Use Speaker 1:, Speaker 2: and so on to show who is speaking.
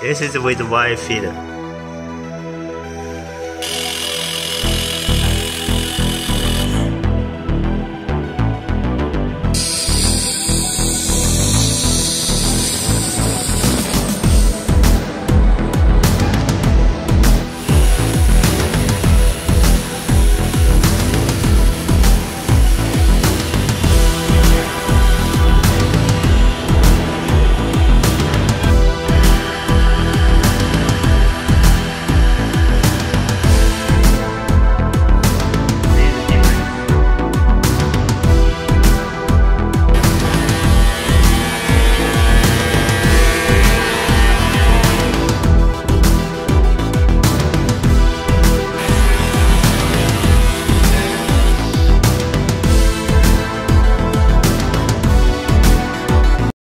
Speaker 1: This is with wire feeder.